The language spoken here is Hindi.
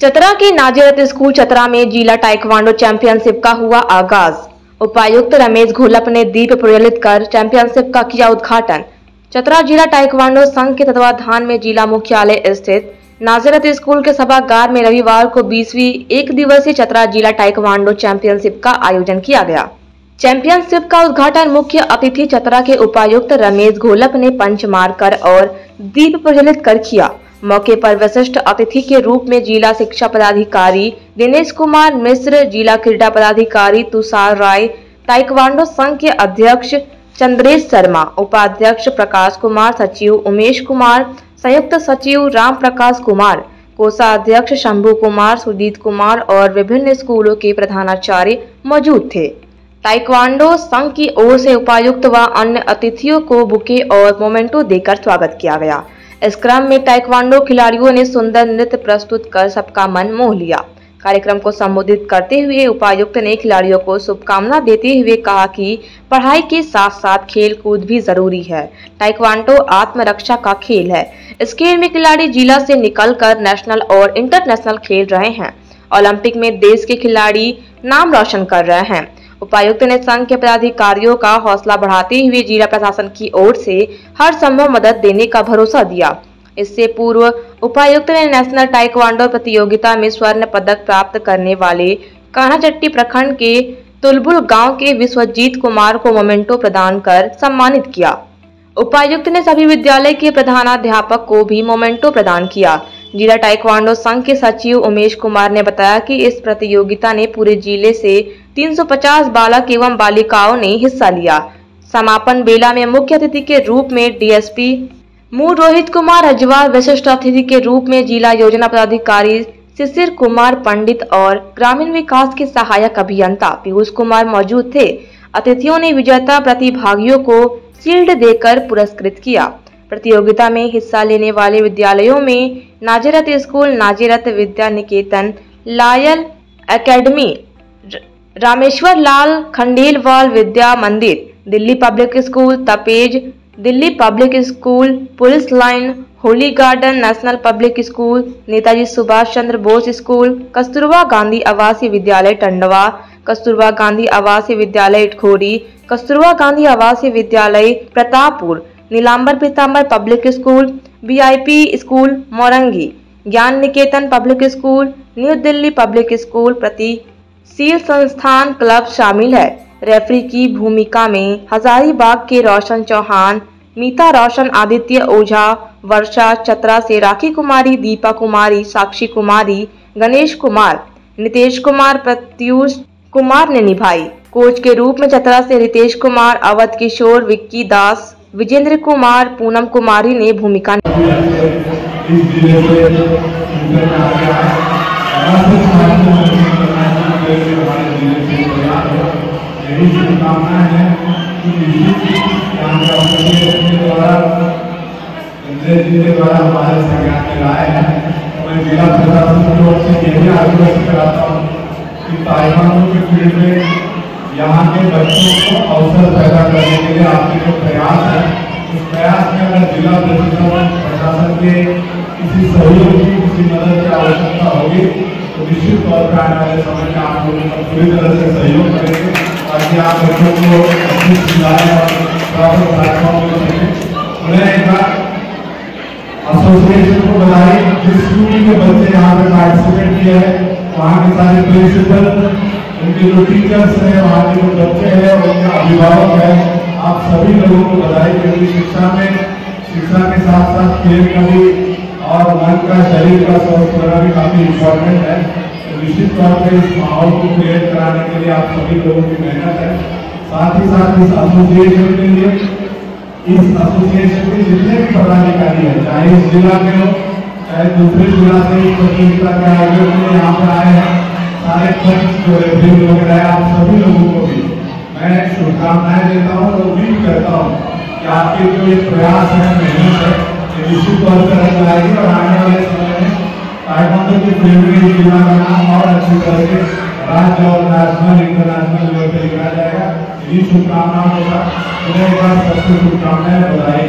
चतरा के नाजिरत स्कूल चतरा में जिला टाइकवांडो चैंपियनशिप का हुआ आगाज़। उपायुक्त रमेश घोलप ने दीप प्रज्वलित कर चैंपियनशिप का किया उद्घाटन। चतरा जिला टाइकवांडो संघ के तत्वाधान में जिला मुख्यालय स्थित नाजिरत स्कूल के सभागार में रविवार को 20वीं एक दिवसीय चतरा जिला टाइकवांडो चैंपियनशिप का आयोजन किया गया। चैंपियनशिप का उद्घाटन मुख्य अतिथि चतरा के उपायुक्त रमेश घोलप ने पंच मारकर और दीप प्रज्वलित कर किया। मौके पर विशिष्ट अतिथि के रूप में जिला शिक्षा पदाधिकारी दिनेश कुमार मिश्र जिला क्रीडा पदाधिकारी तुषार राय, ताइक्वांडो संघ के अध्यक्ष चंद्रेश शर्मा, उपाध्यक्ष प्रकाश कुमार, सचिव उमेश कुमार, संयुक्त सचिव राम प्रकाश कुमार कोषाध्यक्ष शंभू कुमार सुजीत कुमार और विभिन्न स्कूलों के प्रधानाचार्य मौजूद थे। ताइक्वांडो संघ की ओर से उपायुक्त व अन्य अतिथियों को बुके और मोमेंटो देकर स्वागत किया गया। इस क्रम में टाइक्वांडो खिलाड़ियों ने सुंदर नृत्य प्रस्तुत कर सबका मन मोह लिया। कार्यक्रम को संबोधित करते हुए उपायुक्त ने खिलाड़ियों को शुभकामना देते हुए कहा कि पढ़ाई के साथ साथ खेल कूद भी ज़रूरी है। टाइक्वांडो आत्मरक्षा का खेल है। इस खेल में खिलाड़ी जिला से निकलकर नेशनल और इंटरनेशनल खेल रहे हैं। ओलंपिक में देश के खिलाड़ी नाम रोशन कर रहे हैं। उपायुक्त ने संघ के पदाधिकारियों का हौसला बढ़ाते हुए जिला प्रशासन की ओर से हर संभव मदद देने का भरोसा दिया। इससे पूर्व उपायुक्त ने नेशनल टाइकवांडो प्रतियोगिता में स्वर्ण पदक प्राप्त करने वाले कानाचट्टी प्रखंड के तुलबुल गाँव के विश्वजीत कुमार को मोमेंटो प्रदान कर सम्मानित किया। उपायुक्त ने सभी विद्यालय के प्रधानाध्यापक को भी मोमेंटो प्रदान किया। जिला टाइक्वांडो संघ के सचिव उमेश कुमार ने बताया कि इस प्रतियोगिता ने पूरे ज़िले से 350 बालक एवं बालिकाओं ने हिस्सा लिया। समापन बेला में मुख्य अतिथि के रूप में डीएसपी मूल रोहित कुमार अजवाल विशिष्ट अतिथि के रूप में जिला योजना पदाधिकारी शिशिर कुमार पंडित और ग्रामीण विकास के सहायक अभियंता पीयूष कुमार मौजूद थे। अतिथियों ने विजेता प्रतिभागियों को शील्ड देकर पुरस्कृत किया। प्रतियोगिता में हिस्सा लेने वाले विद्यालयों में Nazareth school, Nazareth Vidya Niketan, loyal academy Rameshwar Lal Khandelwal Vidya Mandir, Delhi public school, Tapej, Delhi public school, police line, holy garden national public school, Netaji Subhash Chandra Bose school, Kasturba Gandhi Awasiya Vidyalaya Tandwa, Kasturba Gandhi Awasiya विद्यालय Itkhori, Kasturba Gandhi Awasiya Vidyalaya Pratappur Nilamber Pitamber public school, VIP school Morangi, Gyan Niketan public school, new Delhi public school प्रति सील संस्थान क्लब शामिल है। रेफरी की भूमिका में हजारीबाग के रोशन चौहान, मीता रोशन, आदित्य ओझा, वर्षा चतरा से राखी कुमारी, दीपा कुमारी, साक्षी कुमारी, गणेश कुमार, नितेश कुमार, प्रत्युष कुमार ने निभाई। कोच के रूप में चतरा से रितेश कुमार, अवध किशोर, विक्की दास, विजेंद्र कुमार, पूनम कुमारी ने भूमिका द्वारा हमारे संज्ञान में लाए हैं मैं जिला प्रशासन की ओर से ये आग्रह कराता हूँ कि ताइवान के फ़ील्ड में यहाँ के बच्चों को अवसर पैदा करने के लिए आपके जो प्रयास है उस प्रयास में अगर जिला प्रशासन प्रशासन के किसी सहयोग की किसी मदद की आवश्यकता होगी। तो निश्चित तौर पर आने वाले समय में आप लोगों पूरी तरह से सहयोग करेंगे, ताकि आप बच्चों को अच्छी सुविधाएँ और प्रॉपर प्लेटफॉर्म मिल सके उन्हें एक बार एसोसिएशन को बधाई, जिस स्कूल के बच्चे यहाँ पे पार्टिसिपेट किए हैं, वहाँ के सारे प्रिंसिपल उनके जो टीचर्स हैं, वहाँ के जो बच्चे हैं, उनका अभिभावक है, आप सभी लोगों को बधाई क्योंकि शिक्षा में, शिक्षा के साथ साथ खेल का भी और मन का शरीर का स्वस्थ होना भी काफ़ी इम्पोर्टेंट है। तो निश्चित तौर पर इस माहौल को क्रिएट कराने के लिए आप सभी लोगों की मेहनत है। साथ ही साथ इस एसोसिएशन के लिए, इस एसोसिएशन के जितने भी पदाधिकारी हैं, चाहे इस जिला के हो, चाहे दूसरे जिला से प्रतियोगिता के आयोजन यहाँ पर आए हैं, सारे खर्च जो रेफरी वगैरह आप सभी लोगों को भी। मैं शुभकामनाएँ देता हूँ और उम्मीद करता हूँ कि आपके जो ये प्रयास है, मेहनत है ये तौर पर रंग लाएगी और आने वाले समय में ताइवान के फ़ील्ड में का नाम और अच्छी तरह से राज्य और नेशनल इंटरनेशनल लेवल पर लिखा जाएगा। यही शुभकामनाओं के साथ एक बार सबको शुभकामनाएँ बधाई